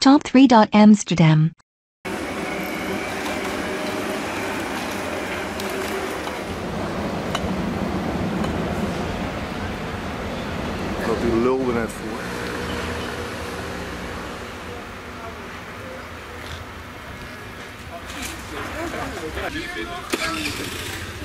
Top 3. Amsterdam. Dat die lulde net voor. Ja.